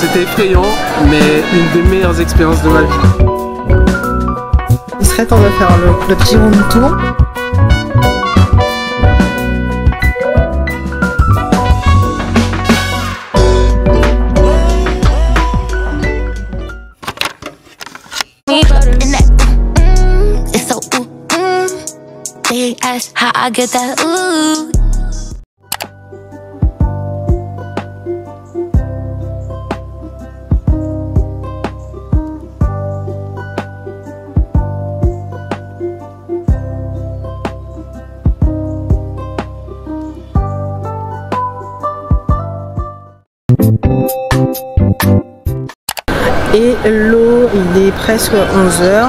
C'était effrayant, mais une des meilleures expériences de ma vie. Il serait temps de faire le, le petit tour. I get that ooh. Presque 11h.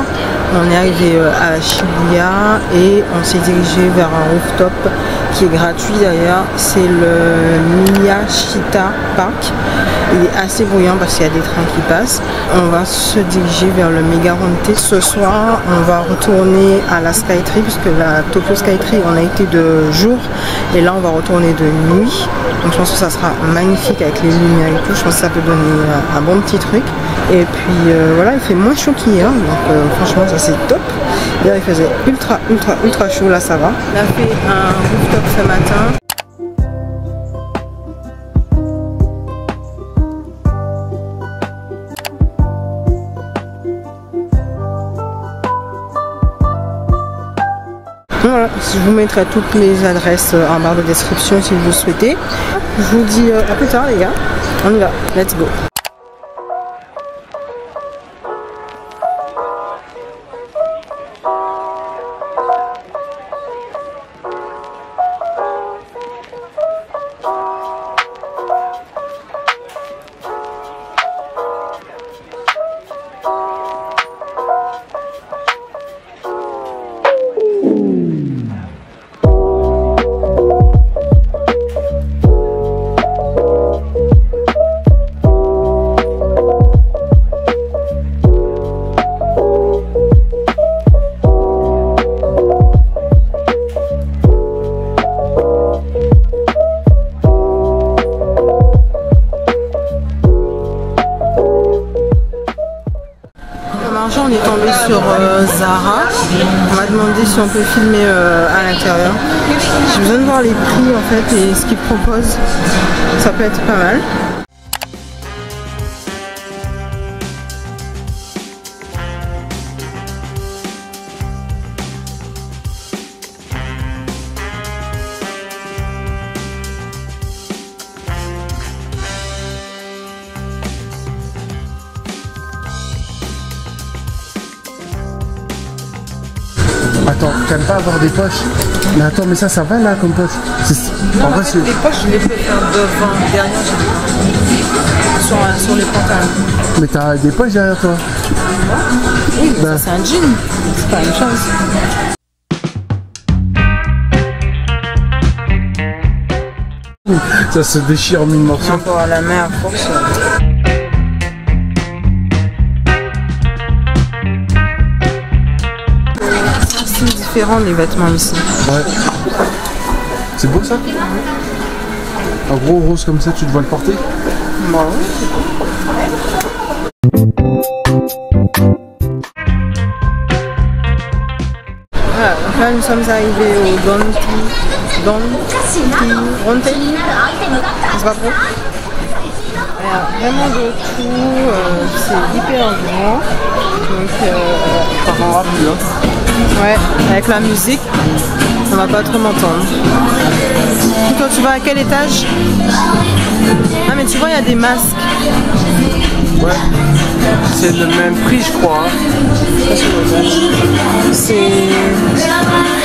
On est arrivé euh, à Shibuya et on s'est dirigé vers un rooftop qui est gratuit d'ailleurs. C'est le Miyashita Park. Il est assez bruyant parce qu'il y a des trains qui passent. On va se diriger vers le Megaronte. Ce soir, on va retourner à la Skytree puisque la Tokyo Skytree, on a été de jour et là, on va retourner de nuit. Donc je pense que ça sera magnifique avec les lumières et tout. Je pense que ça peut donner un bon petit truc. Et puis euh, voilà, il fait moins chaud qu'hier, donc euh, franchement ça c'est top. Hier il faisait ultra ultra ultra chaud, là ça va. On a fait un rooftop ce matin. Je vous mettrai toutes les adresses en barre de description si vous le souhaitez. Je vous dis euh, à plus tard les gars. On y va, let's go. Peut filmer euh, à l'intérieur. J'ai besoin de voir les prix en fait et ce qu'ils proposent. Ça peut être pas mal. Avoir des poches Mais attends, mais ça, ça va là comme poche C'est- En vrai, c'est. les poches, je les fais faire devant. Derrière, j'ai sur, sur les pantalons. Mais t'as des poches derrière toi Oui, mais Ben. ça c'est un jean. C'est pas la même chose. Ça se déchire en mille morceaux. À la main à force. C'est différent les vêtements ici. Ouais. C'est beau ça Un gros rose comme ça, tu dois le porter Bah oui. Voilà, donc là nous sommes arrivés au Donti. Donti. Je sais pas trop. Vraiment de tout. euh, c'est hyper grand. Donc, euh, Ça rendra plus hein. Ouais, avec la musique, on va pas trop m'entendre. Toi, tu vas à quel étage Ah, mais tu vois, il y a des masques. Ouais. C'est le même prix, je crois. hein. C'est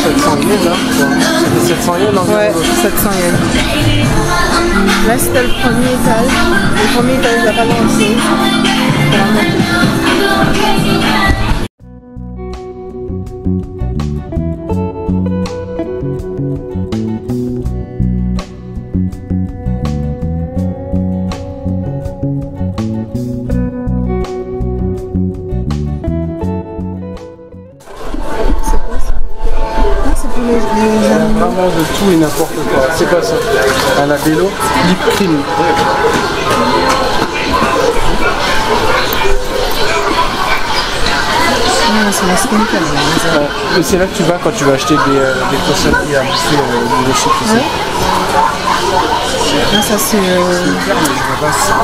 700 yens, crois. C'était 700 yens environ. Ouais, 700 yens. Là, c'était le premier étage. Le premier étage, il n'y a pas grand de tout et n'importe quoi. C'est quoi ça? Un labello? Lip cream. C'est la skin cam, là. Et c'est là que tu vas quand tu vas acheter des, euh, des cochonneries à bouffer euh, au sais. Là, ça c'est. euh,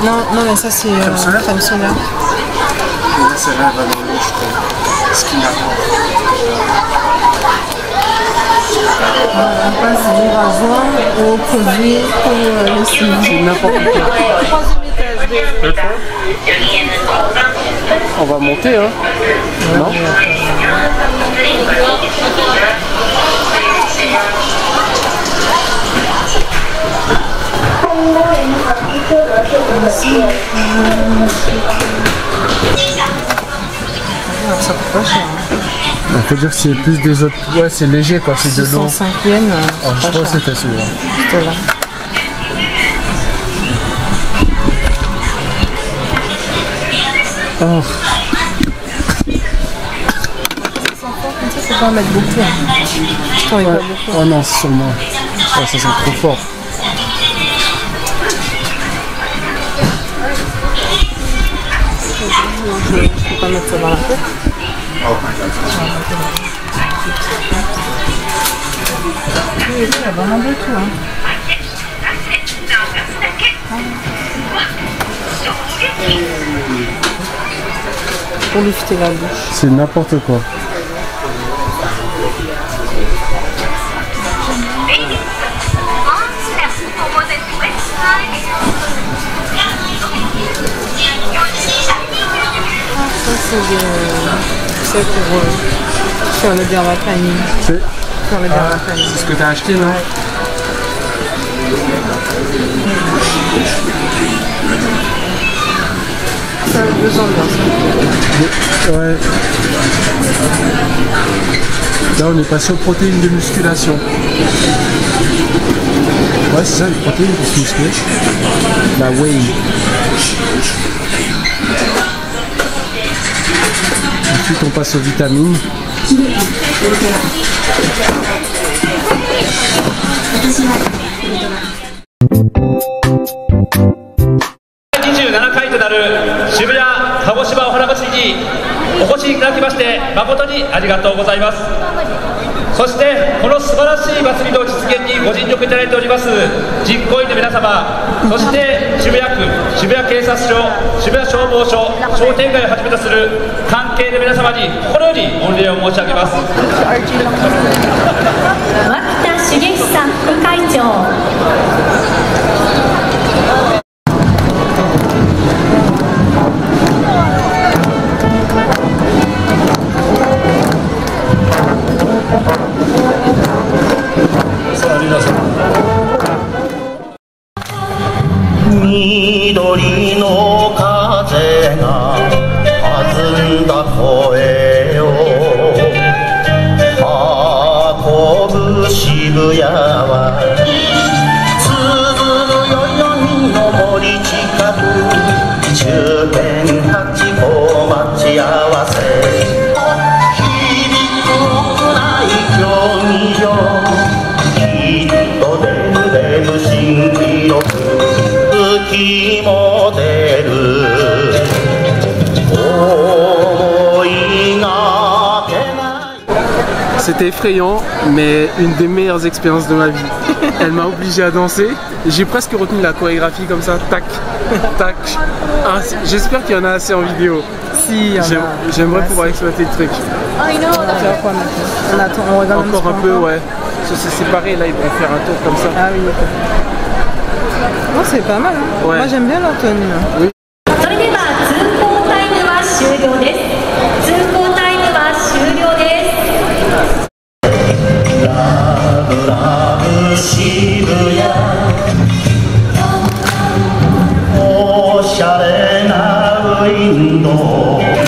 Non, non, mais ça c'est. euh, Crème solaire crème solaire. là, celle-là elle va dans le rouge, je crois. Skin On passe du rasoir au produit pour euh, le suivi. C'est n'importe quoi. On va monter, hein Non Alors, ça coûte pas cher. Hein. On peut dire que c'est plus des autres. Ouais, c'est léger quoi, c'est de l'eau. 605 yens. euh, Oh, je pense que c'était celui-là. Oh, Comme ça, faut pas en mettre beaucoup. Hein. Ouais. oh non, c'est sur moi. Oh, ça sent trop fort. Je peux pas mettre ça dans la tête. Oui, oui, il y a vraiment de tout. Hein. Pour lifter la bouche. C'est n'importe quoi. Ça, c'est des- c'est pour euh, faire le dermaplaning. C'est Faire le dermaplaning. c'est ce que t'as acheté, non? Ça Ouais. Là, on est passé aux protéines de musculation. Ouais, c'est ça, les protéines pour se muscler. La whey. Ensuite, on passe aux vitamines. ありがとうございます。そしてこの素晴らしい祭りの実現にご尽力いただいております実行委員の皆様そして渋谷区渋谷警察署渋谷消防署商店街をはじめとする関係の皆様に心より御礼を申し上げます。脇田茂久副会長。C'était effrayant, mais une des meilleures expériences de ma vie. Elle m'a obligé à danser. J'ai presque retenu la chorégraphie comme ça, tac, tac. Ah, J'espère qu'il y en a assez en vidéo. Si, J'aimerais pouvoir exploiter le truc. On attend, on regarde Encore un peu, ouais. Ça c'est séparé, là ils vont faire un tour comme ça. Ah oui, ok. Non, c'est pas mal. Hein. Ouais. Moi, j'aime bien leur tenue. 渋谷おしゃれなウィンドウ。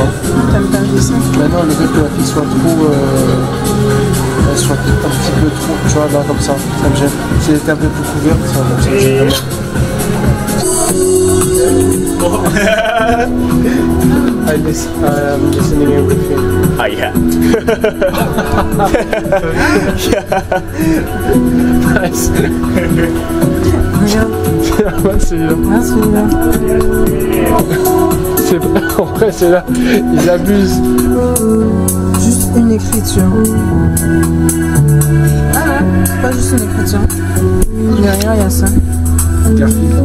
Vois. T'aimes pas le dessin Maintenant, le fait que la fille soit trop. euh, elle soit un petit peu trop. Tu vois, là, comme ça, ça me gêne. Si elle était un peu plus couverte, ça, ça me gêne vraiment. I miss, I'm listening everything. Ah, yeah. Nice. Regarde, Ouais, c'est bien. ah, celui-là. C'est- En vrai, c'est là. Ils abusent. Juste une écriture. Ah ouais, c'est pas juste une écriture. Derrière, il y a ça. Garfield.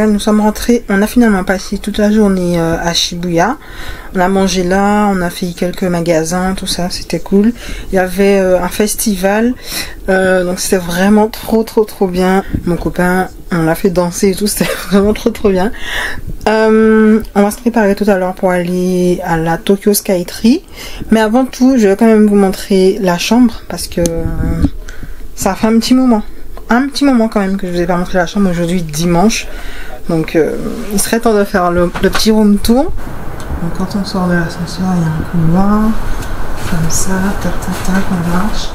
nous sommes rentrés. On a finalement passé toute la journée euh, à Shibuya. On a mangé là, on a fait quelques magasins, tout ça, c'était cool. Il y avait euh, un festival, euh, donc c'était vraiment trop, trop, trop bien. Mon copain, on l'a fait danser et tout, c'était vraiment trop, trop bien. On va se préparer tout à l'heure pour aller à la Tokyo Skytree. Mais avant tout, je vais quand même vous montrer la chambre parce que ça fait un petit moment un petit moment quand même que je vous ai pas montré la chambre aujourd'hui dimanche. Donc euh, il serait temps de faire le, le petit room tour. Donc quand on sort de l'ascenseur, il y a un couloir. Comme ça, tac tac tac, on marche.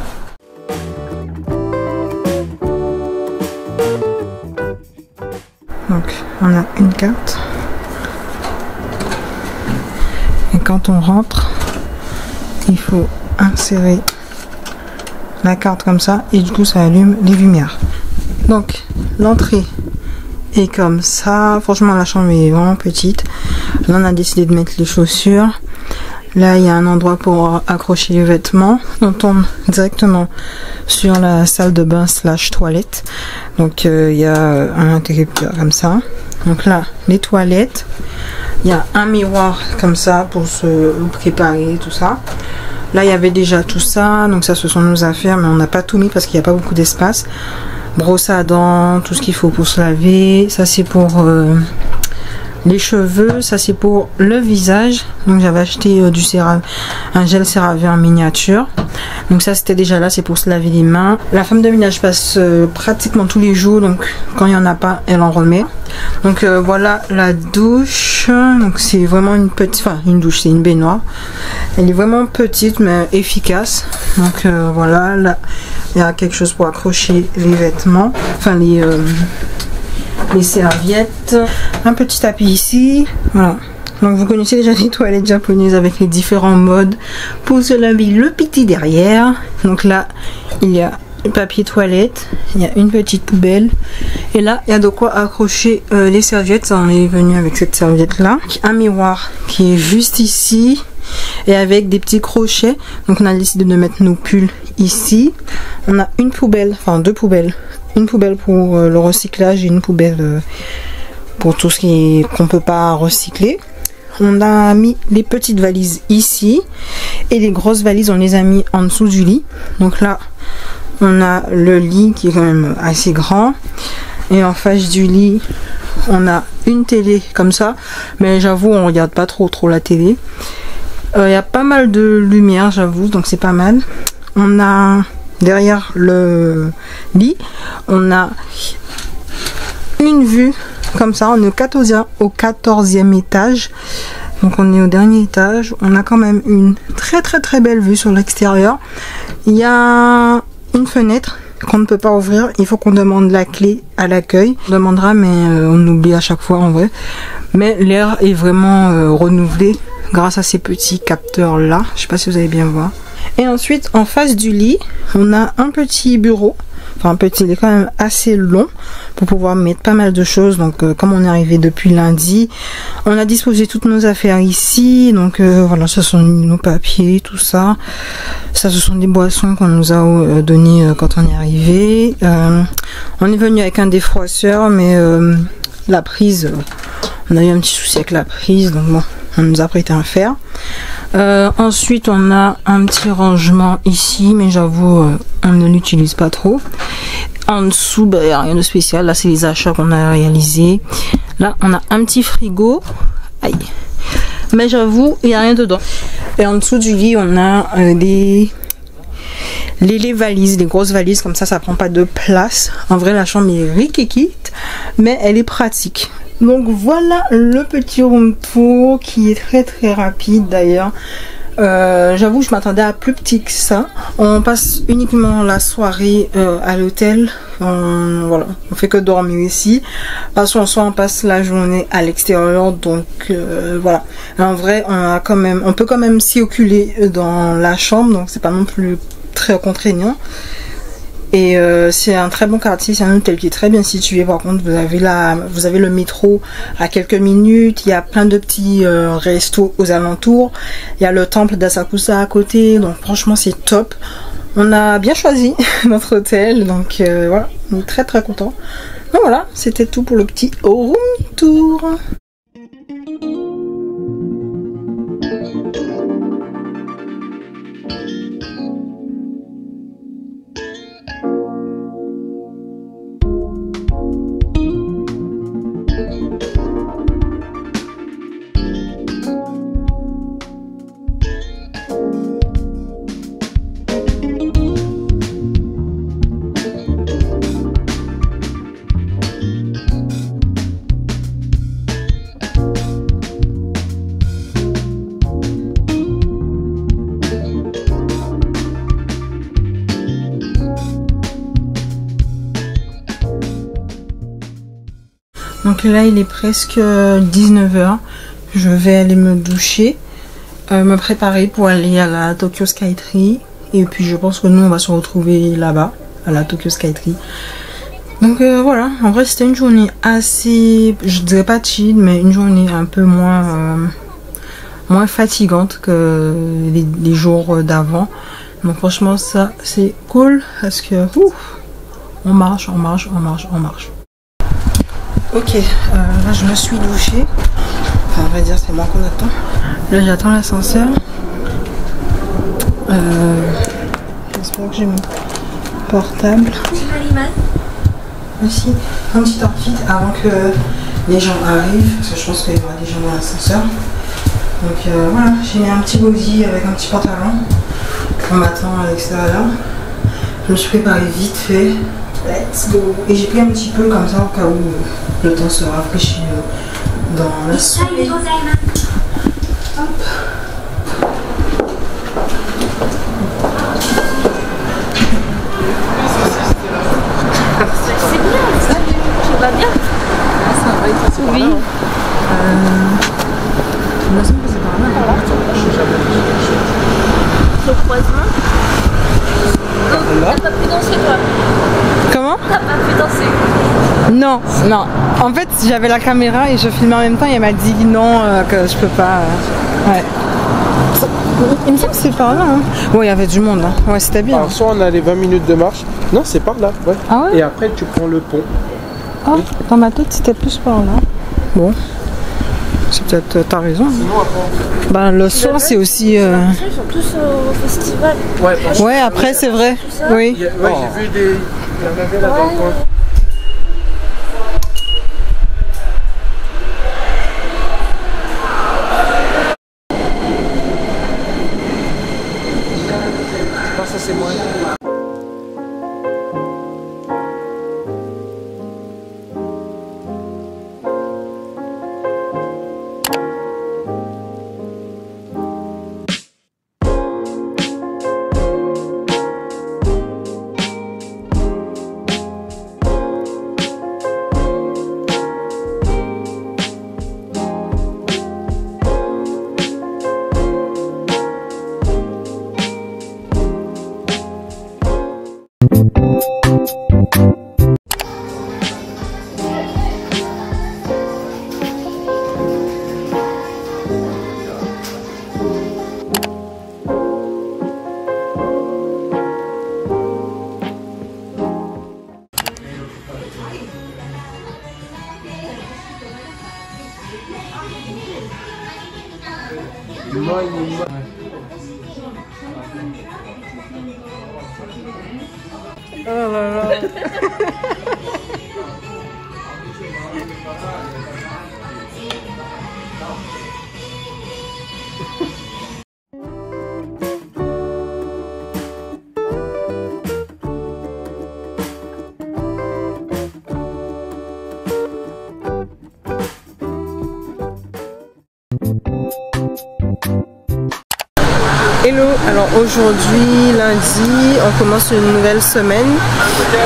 Donc on a une carte. Et quand on rentre, il faut insérer la carte comme ça et du coup ça allume les lumières. Donc l'entrée est comme ça. Franchement la chambre est vraiment petite. Là on a décidé de mettre les chaussures. Là il y a un endroit pour accrocher les vêtements. On tombe directement sur la salle de bain slash toilette. Donc euh, il y a un interrupteur comme ça. Donc là les toilettes. Il y a un miroir comme ça pour se préparer tout ça. Là, il y avait déjà tout ça, donc ça, ce sont nos affaires, mais on n'a pas tout mis parce qu'il n'y a pas beaucoup d'espace. Brosse à dents, tout ce qu'il faut pour se laver. Ça, c'est pour euh, les cheveux. Ça, c'est pour le visage. Donc, j'avais acheté euh, du CeraVe, un gel CeraVe en miniature. Donc, ça, c'était déjà là, c'est pour se laver les mains. La femme de ménage passe euh, pratiquement tous les jours, donc quand il n'y en a pas, elle en remet. Donc, euh, voilà la douche. Donc, c'est vraiment une petite, enfin, une douche, c'est une baignoire. Elle est vraiment petite mais efficace. Donc voilà, là il y a quelque chose pour accrocher les vêtements, enfin les, les serviettes. Un petit tapis ici. Voilà. Donc vous connaissez déjà les toilettes japonaises avec les différents modes pour se laver le petit derrière. Donc là il y a le papier toilette, il y a une petite poubelle Et là, il y a de quoi accrocher euh, les serviettes. On est venu avec cette serviette là. Un miroir qui est juste ici et avec des petits crochets. Donc on a décidé de mettre nos pulls ici. On a une poubelle, enfin deux poubelles. Une poubelle pour euh, le recyclage et une poubelle euh, pour tout ce qui qu'on peut pas recycler. On a mis les petites valises ici et les grosses valises on les a mis en dessous du lit. Donc là on a le lit qui est quand même assez grand et en face du lit on a une télé comme ça mais j'avoue on regarde pas trop trop la télé. Euh, Il y a pas mal de lumière j'avoue donc c'est pas mal. On a derrière le lit on a une vue comme ça, on est au 14e, au 14e étage. Donc on est au dernier étage. On a quand même une très très très belle vue sur l'extérieur. Il y a une fenêtre qu'on ne peut pas ouvrir. Il faut qu'on demande la clé à l'accueil. On demandera mais euh, on oublie à chaque fois en vrai. Mais l'air est vraiment euh, renouvelé grâce à ces petits capteurs là. Je sais pas si vous allez bien voir. Et ensuite en face du lit, on a un petit bureau enfin petit, il est quand même assez long pour pouvoir mettre pas mal de choses. Donc euh, comme on est arrivé depuis lundi, on a disposé toutes nos affaires ici. Donc euh, voilà, ce sont nos papiers, tout ça. Ça, ce sont des boissons qu'on nous a euh, données euh, quand on est arrivé. On est venu avec un défroisseur, mais la prise, on a eu un petit souci avec la prise, donc bon, on nous a prêté un fer. Euh, ensuite, on a un petit rangement ici, mais j'avoue, euh, on ne l'utilise pas trop. En dessous, il a rien de spécial. Là, c'est les achats qu'on a réalisés. Là, on a un petit frigo. Aïe. Mais j'avoue, il n'y a rien dedans. Et en dessous du lit, on a euh, des les, valises, les grosses valises, comme ça, ça prend pas de place. En vrai, la chambre est rikikite, mais elle est pratique. Donc voilà le petit room tour qui est très très rapide d'ailleurs. Euh, J'avoue, je m'attendais à plus petit que ça. On passe uniquement la soirée euh, à l'hôtel. On, voilà, on fait que dormir ici. Parce qu'en soi, on passe la journée à l'extérieur. Donc euh, voilà. En vrai, on a quand même, on peut dans la chambre. Donc c'est pas non plus très contraignant. Et euh, c'est un très bon quartier, c'est un hôtel qui est très bien situé. Par contre, vous avez vous avez le métro à quelques minutes. Il y a plein de petits euh, restos aux alentours. Il y a le temple d'Asakusa à côté. Donc franchement, c'est top. On a bien choisi notre hôtel, donc euh, voilà, on est très très content. Donc voilà, c'était tout pour le petit room tour. Donc là, il est presque 19h. Je vais aller me doucher, euh, me préparer pour aller à la Tokyo Skytree. Et puis je pense que nous, on va se retrouver là-bas, à la Tokyo Skytree. Donc euh, voilà, en vrai, c'était une journée assez, je dirais pas chill, mais une journée un peu moins, euh, moins fatigante que les, les jours d'avant. Donc franchement, ça, c'est cool parce que, ouf, on marche, on marche, on marche, on marche. Ok, euh, là je me suis douchée. Enfin, on va dire, c'est moi qu'on attend. Là, j'attends l'ascenseur. Euh, J'espère que j'ai mon portable. Aussi, un petit outfit avant que les gens arrivent. Parce que je pense qu'il y aura des gens dans l'ascenseur. Donc euh, voilà, j'ai mis un petit body avec un petit pantalon. On m'attend à l'extérieur. Je me suis préparée vite fait. Let's go. Et j'ai pris un petit peu comme ça au cas où le temps se rafraîchit euh, dans la soirée. Hop. Tu vas bien Oui. Il me semble que c'est par là. Le croisement. Donc, t'as pas pu danser toi Comment T'as pas pu danser. Non. En fait, j'avais la caméra et je filmais en même temps et elle m'a dit non, euh, que je peux pas. euh, ouais. Ça- Il me semble que c'est par là. Hein. Ouais, il y avait du monde. Hein. Ouais, c'était bien. Alors, soit on a les 20 minutes de marche. Non, c'est par là. Ouais. Ah ouais Et après, tu prends le pont. Ah, dans ma tête, c'était plus par là. Bon. C'est peut-être. euh, T'as raison. Bah, le soir, c'est aussi. euh, Ils sont tous au festival. Ouais, Ouais, après, c'est vrai. Oui. Il y a- ouais, j'ai vu des. Il y en avait là dans le coin. Aujourd'hui, lundi, on commence une nouvelle semaine.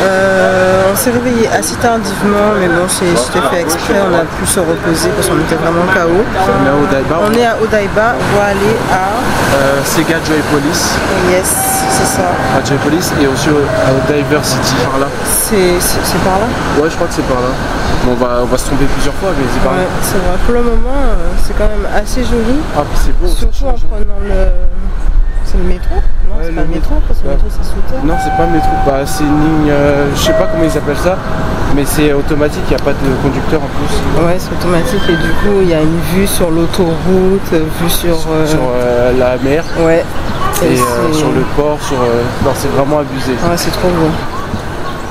Euh, on s'est réveillé assez tardivement, mais bon, c'est- c'était fait exprès, on a pu se reposer parce qu'on était vraiment KO. On est à Odaiba. On est à Odaiba, on va aller à... Euh, Sega Joy Police. Yes, c'est ça. À Joy Police et aussi au- à Diver City par là. C'est par là? Ouais, je crois que c'est par là. Bon, on, va, on va se tromper plusieurs fois, mais c'est par Ouais, là. c'est vrai. Pour le moment, euh, c'est quand même assez joli. Ah, c'est beau. Surtout en prenant le... C'est le métro Non, Ouais, c'est pas le le métro, parce que le métro, c'est sous terre. Non, c'est pas métro. Bah, c'est une ligne. euh, je sais pas comment ils appellent ça, mais c'est automatique, il n'y a pas de conducteur en plus. Ouais, c'est automatique et du coup, il y a une vue sur l'autoroute, euh, vue sur... euh, Sur euh, la mer Ouais. et euh, sur le port. Sur, euh, Non, c'est vraiment abusé. Ouais, c'est trop beau.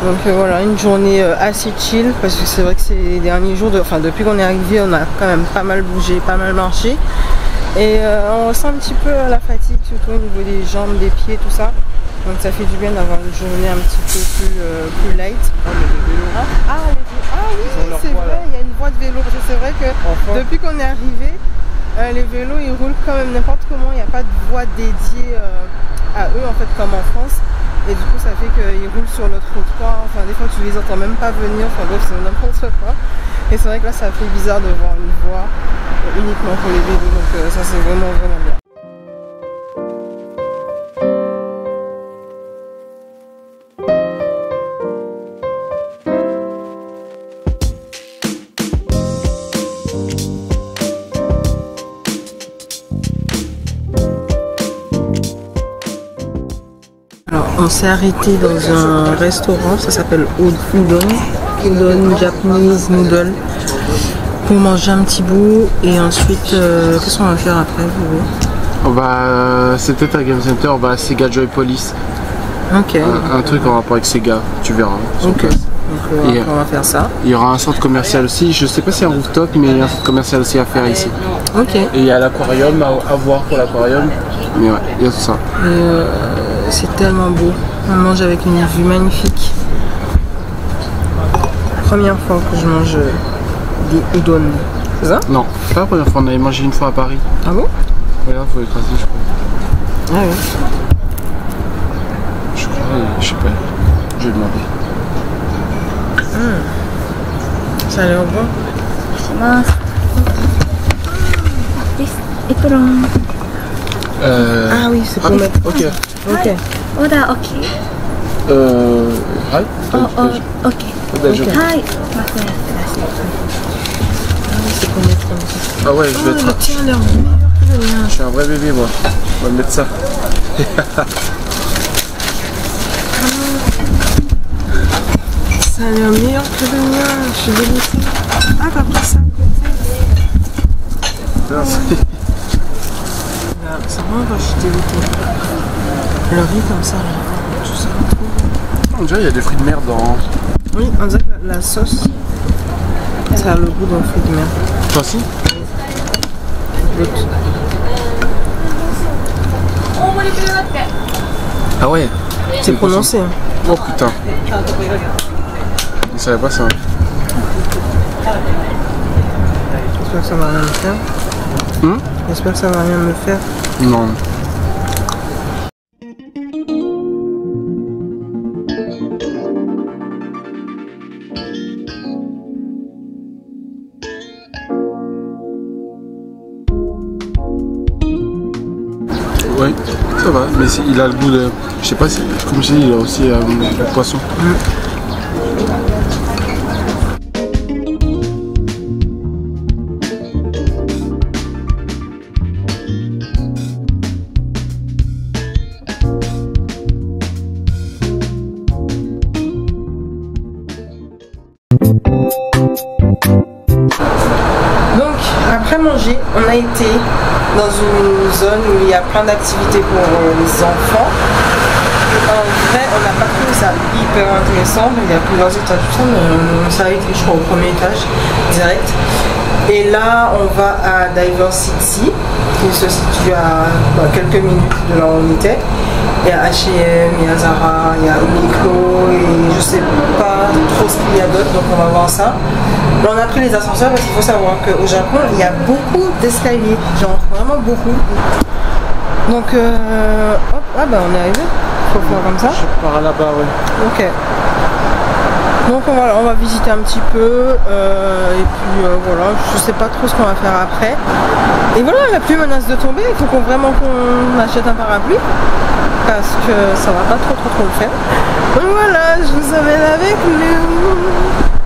Donc euh, voilà, une journée euh, assez chill parce que c'est vrai que ces derniers jours, de, enfin depuis qu'on est arrivé, on a quand même pas mal bougé, pas mal marché. Et euh, on ressent un petit peu euh, la fatigue, surtout au niveau des jambes, des pieds, tout ça. Donc ça fait du bien d'avoir une journée un petit peu plus, euh, plus light. Ah, les vélos. Ah, les vélos. Ah oui, c'est vrai, il y a une voie de vélo. C'est vrai que Enfin. depuis qu'on est arrivé, euh, les vélos ils roulent quand même n'importe comment. Il n'y a pas de voie dédiée à eux en fait comme en France. Et du coup ça fait qu'ils roulent sur le trottoir. Enfin des fois tu les entends même pas venir. Enfin bref c'est n'importe quoi. Et c'est vrai que là ça fait bizarre de voir une voie uniquement pour les vélos. Donc euh, ça c'est vraiment vraiment bien. Alors, on s'est arrêté dans un restaurant, ça s'appelle Udon, Udon Japanese Noodle, pour manger un petit bout et ensuite, euh, qu'est-ce qu'on va faire après vous On va. euh, C'est peut-être à Game Center, on va à Sega Joy Police. Ok, Un, un truc en rapport avec Sega, tu verras. ok. Donc, Et- on va faire ça. Il y aura un centre commercial aussi, je sais pas si c'est un rooftop, mais il y a un centre commercial aussi à faire ici. Ok. Et il y a l'aquarium à, à voir pour l'aquarium. Mais ouais, il y a tout ça. Euh, c'est tellement beau. On mange avec une vue magnifique première fois que je mange euh, des udon, c'est ça? Non, c'est pas la première fois, on avait mangé une fois à Paris. Ah bon? Regarde, faut écraser, je crois. Ah ouais Je crois, je sais pas, je vais demander. Hmm. Ça a l'air bon. Merci. Euh... Ah oui, c'est pour mettre. Ok. Ok. Oda, ok. Euh. Hi. Oh, oh, ok. 大丈夫はいません C'est qu'on met comme ça. Ah ouais, je vais Oh, être. le tien a l'air meilleur que le mien. Je suis un vrai bébé moi. On va mettre ça. Ça a l'air meilleur que le mien. Je suis dégoûtée. Ah, t'as pris ça à côté. Merci. Là, C'est vraiment pas, je suis dégoûtée. Le riz comme ça, là. Tout ça. On dirait qu'il y a des fruits de mer dans. Oui, on dirait que la, la sauce, ça a le goût d'un fruit de mer. Toi aussi L'autre. Ah ouais C'est prononcé. hein. Oh putain. Je savais pas ça. J'espère que ça va rien me faire. Hmm J'espère que ça va rien me faire. Non. Il a le goût de. Je sais pas si. Comme je dis, il a aussi euh, le poisson. Plein d'activités pour euh, les enfants. En vrai, on n'a pas trouvé ça hyper intéressant. Il y a plusieurs étages, tout ça, mais on s'est arrêté, je crois, au premier étage, direct. Et là, on va à Diver City, qui se situe à bah, quelques minutes de là où on était. Il y a H&M, il y a Zara, il y a Uniqlo, et je sais pas trop ce qu'il y a d'autre, donc on va voir ça. On a pris les ascenseurs parce qu'il faut savoir qu'au Japon, il y a beaucoup d'escaliers, genre vraiment beaucoup. Donc, euh, hop, ah bah on est arrivé. Faut faire comme ça. Par là-bas, ouais. Ok. Donc on va, on va visiter un petit peu euh, et puis euh, voilà, je sais pas trop ce qu'on va faire après. Et voilà, la pluie menace de tomber, il faut qu'on vraiment qu'on achète un parapluie parce que ça va pas trop trop trop le faire. Donc voilà, je vous amène avec nous.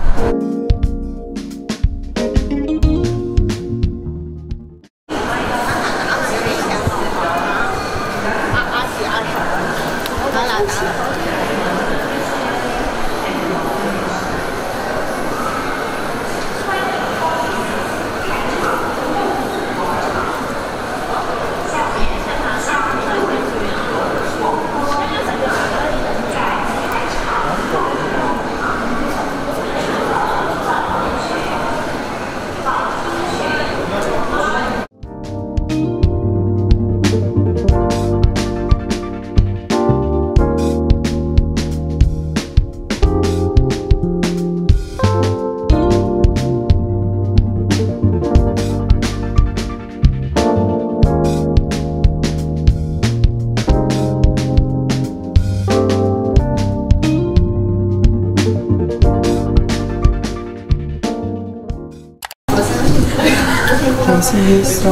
Essayé ça.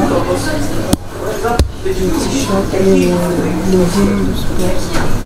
Le t-shirt et sport.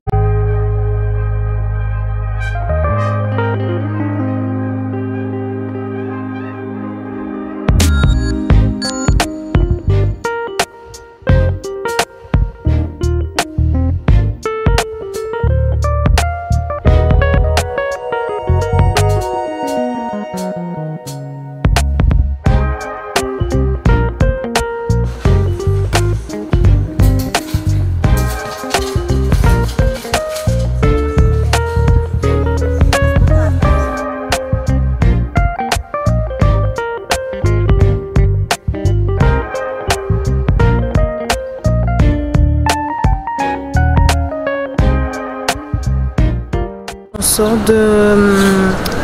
Hum,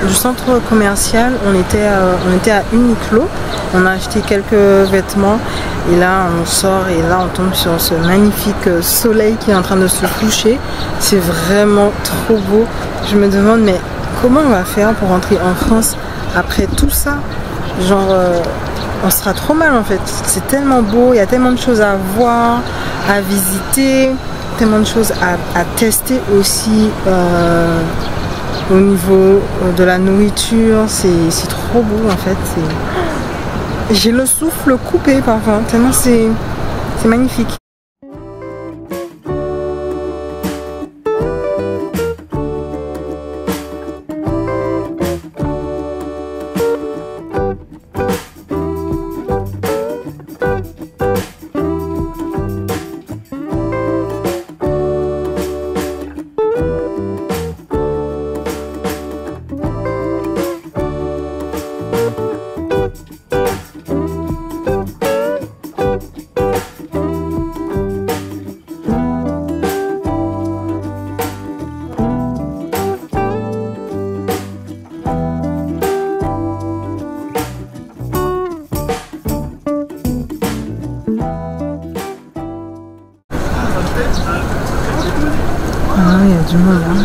du centre commercial, on était, à, on était à Uniqlo, on a acheté quelques vêtements et là on sort et là on tombe sur ce magnifique euh, soleil qui est en train de se coucher. C'est vraiment trop beau. Je me demande mais comment on va faire pour rentrer en France après tout ça? Genre euh, on sera trop mal en fait. C'est tellement beau, il y a tellement de choses à voir, à visiter, tellement de choses à, tester aussi. euh, Au niveau euh, de la nourriture, c'est trop beau en fait. J'ai le souffle coupé parfois, tellement c'est magnifique.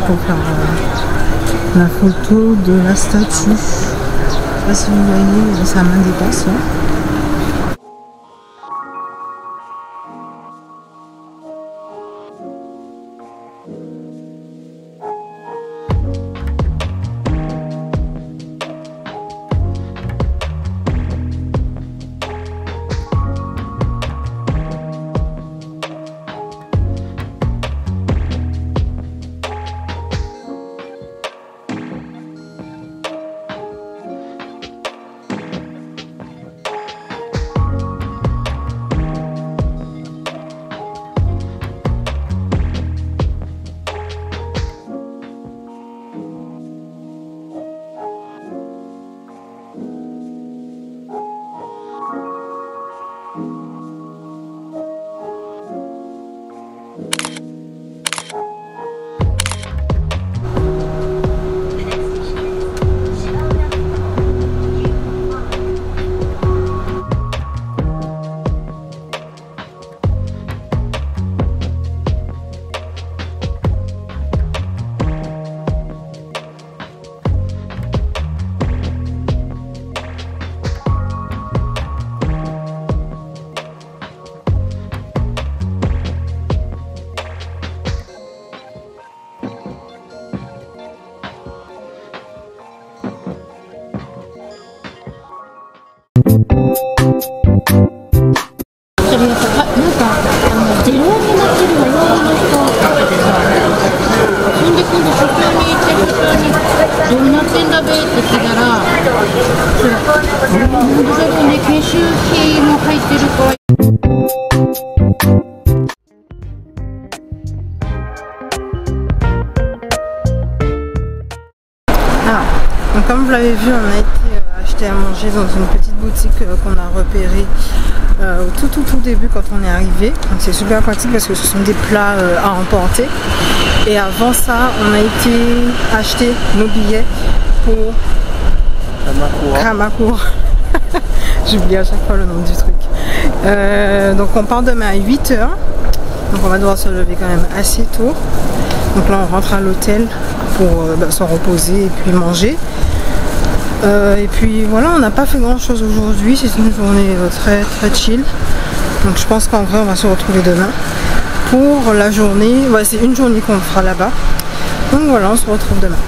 Pour faire euh, la photo de la statue. Je sais pas si vous voyez, il y a sa main dépasse. là. Alors, donc comme vous l'avez vu, on a été euh, acheter à manger dans une petite boutique euh, qu'on a repérée euh, au tout tout tout début quand on est arrivé. Donc c'est super pratique parce que ce sont des plats euh, à emporter. Et avant ça, on a été acheter nos billets pour Kamakura. J'oublie à chaque fois le nom du truc. Euh, donc on part demain à 8h. Donc on va devoir se lever quand même assez tôt. Donc là on rentre à l'hôtel pour euh, bah, se reposer et puis manger. Euh, et puis voilà, on n'a pas fait grand chose aujourd'hui. C'est une journée euh, très très chill. Donc je pense qu'en vrai on va se retrouver demain pour la journée. Ouais, c'est une journée qu'on fera là-bas. Donc voilà, on se retrouve demain.